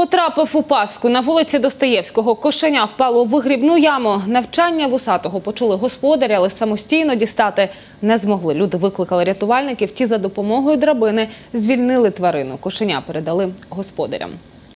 Потрапив у паску на вулиці Достоєвського. Кошеня впало в вигрібну яму. Навчання вусатого почули господарі, але самостійно дістати не змогли. Люди викликали рятувальників. Ті за допомогою драбини звільнили тварину. Кошеня передали господарям.